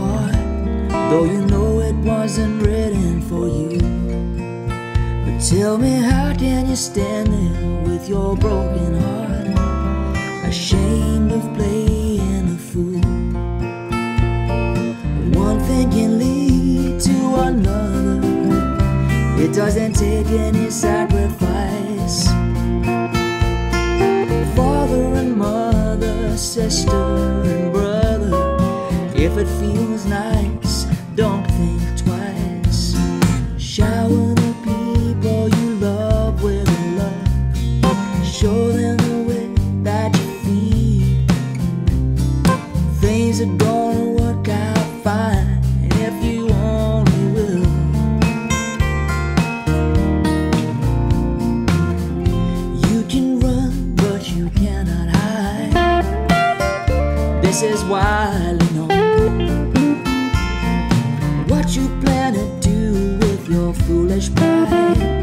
heart, though you know it wasn't written for you. But tell me, how can you stand there with your broken heart, ashamed of playing a fool? One thing can lead to another, it doesn't take any sacrifice. Father and mother, sister if it feels nice, don't think twice. Shower the people you love with love. Show them the way that you feel. Things are gonna This is widely known. What you plan to do with your foolish pride